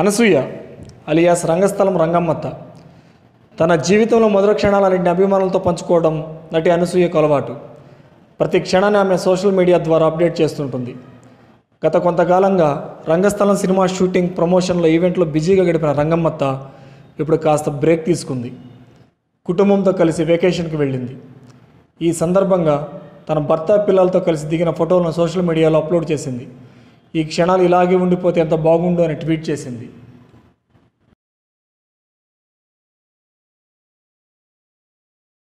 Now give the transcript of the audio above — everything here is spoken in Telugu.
అనసూయ అలియాస్ రంగస్థలం రంగమ్మత్త తన జీవితంలో మొదటి క్షణాలన్నింటిని అభిమానులతో పంచుకోవడం నటి అనసూయకు అలవాటు. ప్రతి క్షణాన్ని ఆమె సోషల్ మీడియా ద్వారా అప్డేట్ చేస్తుంటుంది. గత కొంతకాలంగా రంగస్థలం సినిమా షూటింగ్ ప్రమోషన్ల ఈవెంట్లో బిజీగా గడిపిన రంగమ్మత్త ఇప్పుడు కాస్త బ్రేక్ తీసుకుంది. కుటుంబంతో కలిసి వెకేషన్కి వెళ్ళింది. ఈ సందర్భంగా తన భర్త పిల్లలతో కలిసి దిగిన ఫోటోలను సోషల్ మీడియాలో అప్లోడ్ చేసింది. ఈ క్షణాలు ఇలాగే ఉండిపోతే ఎంత బాగుండు అని ట్వీట్ చేసింది.